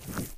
So,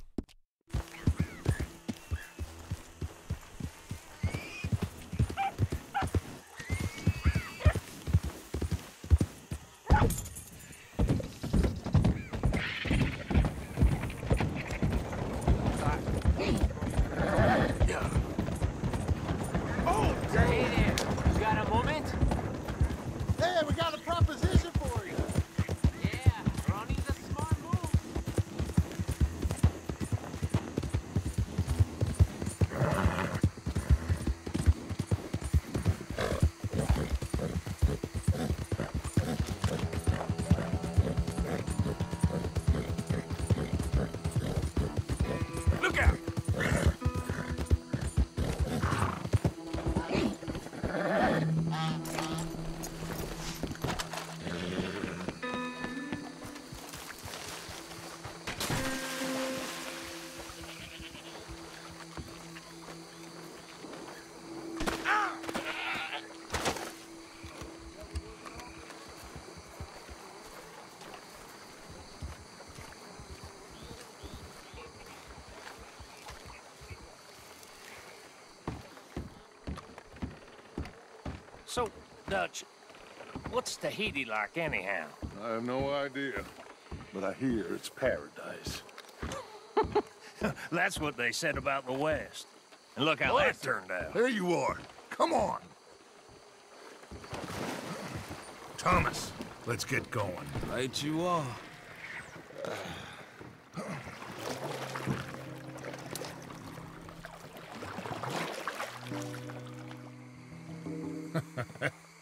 Dutch, what's Tahiti like anyhow? I have no idea, but I hear it's paradise. That's what they said about the West. And look how that turned out. There you are. Come on. Thomas, let's get going. Right you are.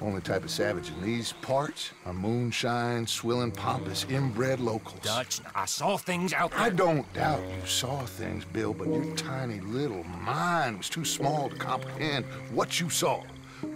Only type of savage in these parts are moonshine, swilling, pompous, inbred locals. Dutch, I saw things out there. I don't doubt you saw things, Bill, but your tiny little mind was too small to comprehend what you saw.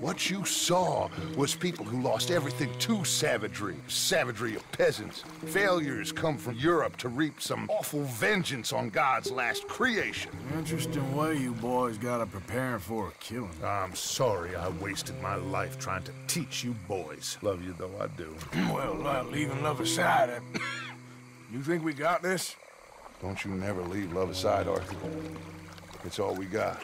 What you saw was people who lost everything to savagery. Savagery of peasants. Failures come from Europe to reap some awful vengeance on God's last creation. Interesting way you boys got to prepare for a killing. I'm sorry I wasted my life trying to teach you boys. Love you though I do. Well, uh, leaving love aside, uh, you think we got this? Don't you never leave love aside, Arthur. It's all we got.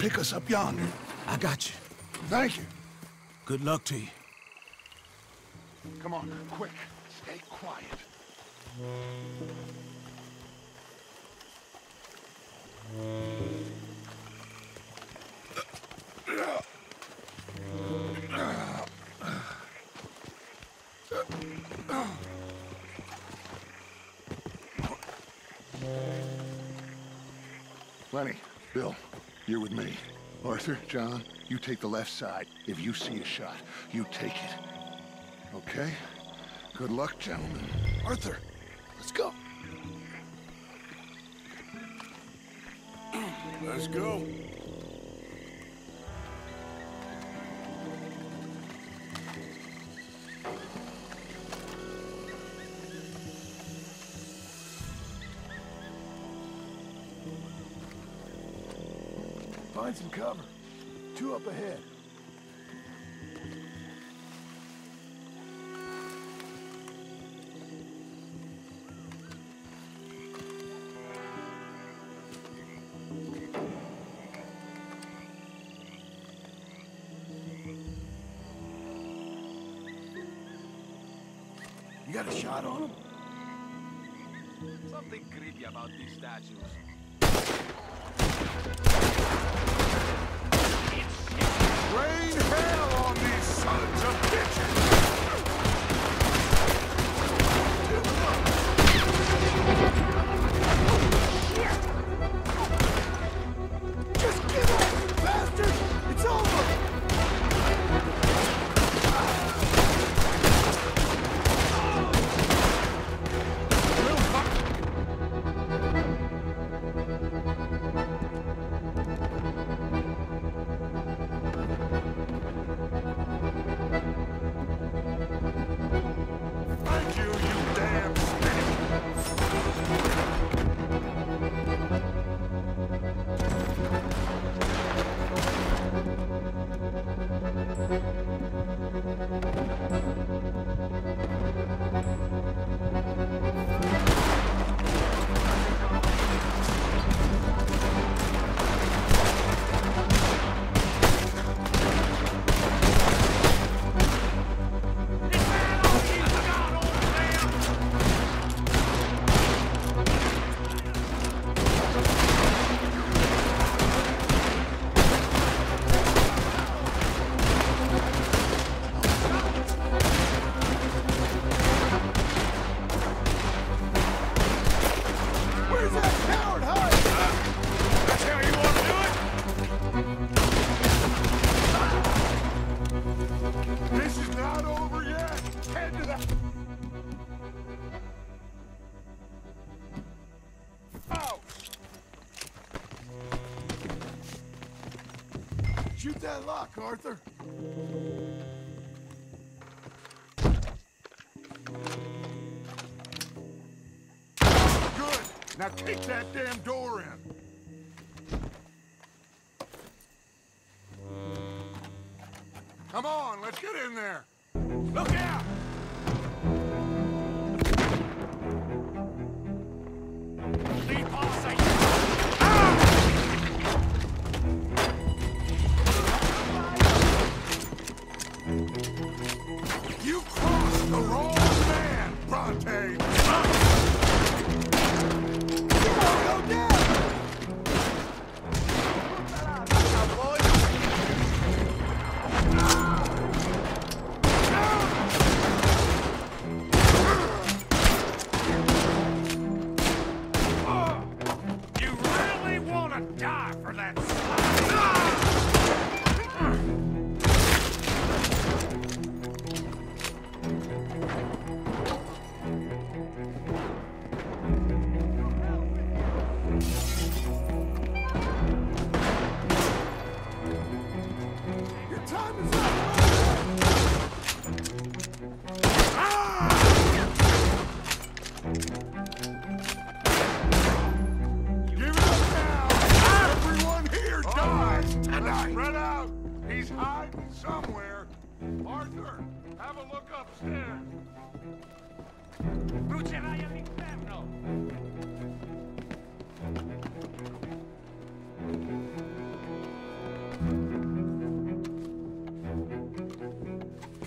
Pick us up yonder. I got you. Thank you. Good luck to you. Come on, quick. Stay quiet. Lenny, Bill, you're with me. Arthur, John, you take the left side. If you see a shot, you take it. Okay? Good luck, gentlemen. Arthur, let's go. Let's go. Find some cover. Two up ahead. You got a shot on him? Something creepy about these statues. Rain hell on these sons of bitches! That lock, Arthur. Good. Now kick that damn door in. Come on, let's get in there. Look out!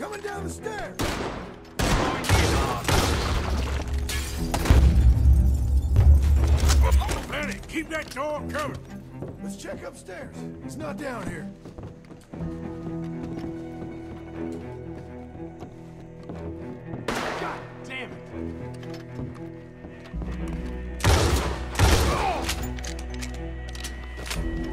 Coming down the stairs. Keep that door covered. Let's check upstairs. He's not down here. God damn it! He's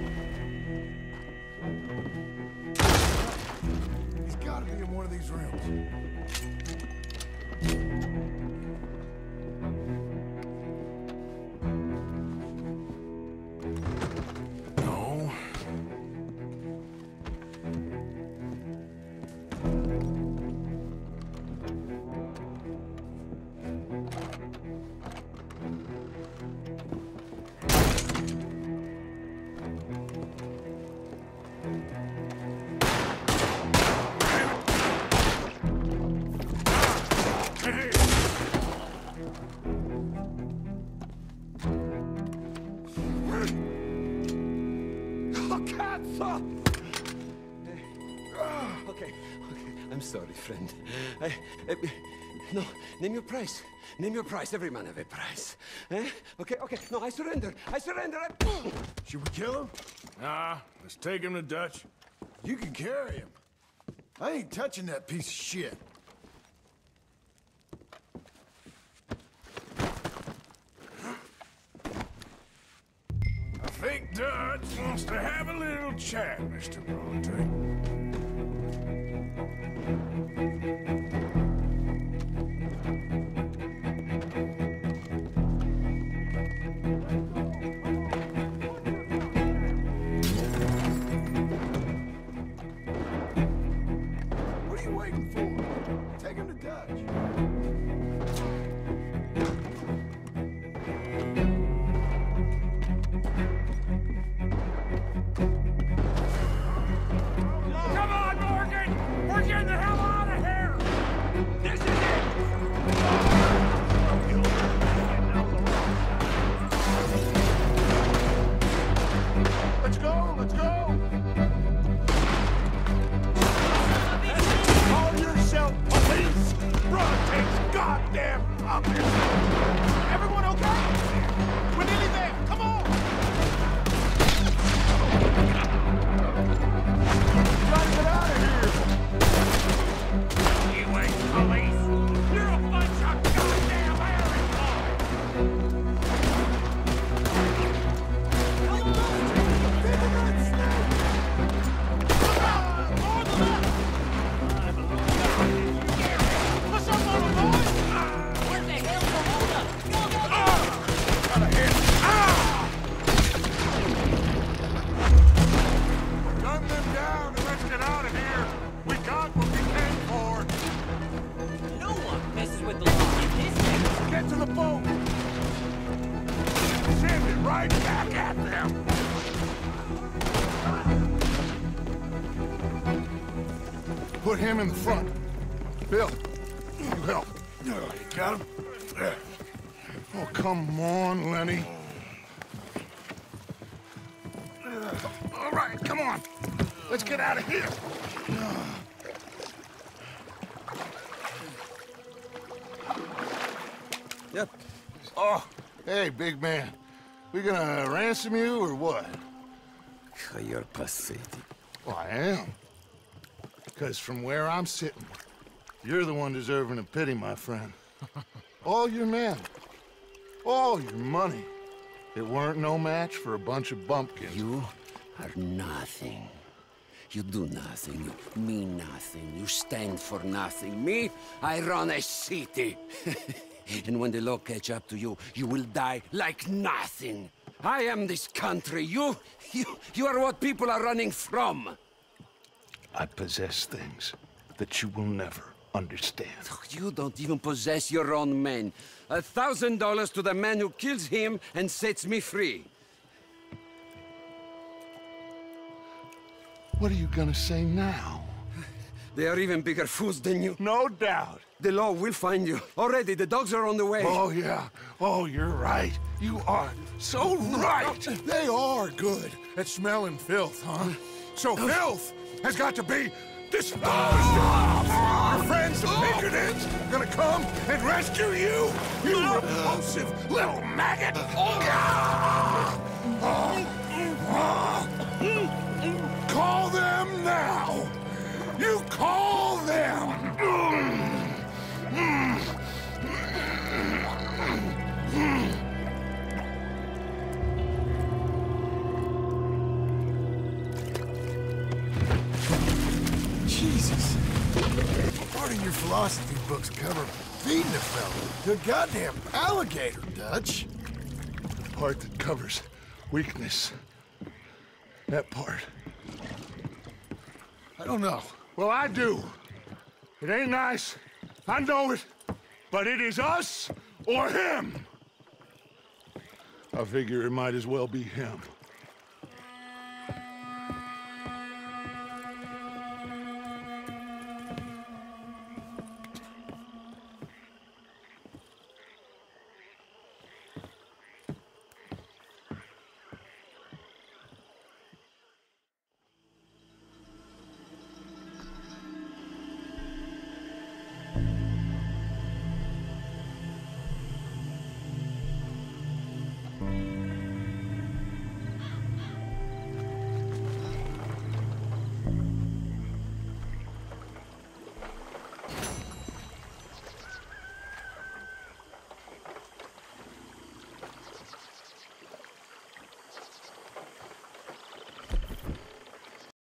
sorry, friend. I, eh, no, name your price. Name your price. Every man have a price. Eh? Okay, okay. No, I surrender. I surrender. I... Should we kill him? Nah, let's take him to Dutch. You can carry him. I ain't touching that piece of shit. I think Dutch wants to have a little chat, Mr. What Get to the boat! Send it right back at them! Put him in the front. Bill, you help. You got him? Oh, come on, Lenny. All right, come on. Let's get out of here. Yep. Oh, hey, big man. We gonna ransom you or what? You're pathetic. Well, I am. Because from where I'm sitting, you're the one deserving of pity, my friend. All your men, all your money, it weren't no match for a bunch of bumpkins. You are nothing. You do nothing. You mean nothing. You stand for nothing. Me, I run a city. and when the law catch up to you, you will die like nothing. I am this country. You, you, you are what people are running from. I possess things that you will never understand. Oh, you don't even possess your own men. A thousand dollars to the man who kills him and sets me free. What are you gonna say now? They are even bigger fools than you. No doubt. The law will find you. Already, the dogs are on the way. Oh, yeah. Oh, you're right. You are so right. They are good at smelling filth, huh? So oh. filth has got to be disposed of. Ah! Our friends the Pinkertons are gonna come and rescue you, you repulsive little maggot. Ah! Ah! Call them now. You call them. Jesus. Part of your philosophy books cover feeding a fella to goddamn alligator, Dutch. The part that covers weakness. That part. I don't know. Well, I do. It ain't nice. I know it. But it is us or him. I figure it might as well be him.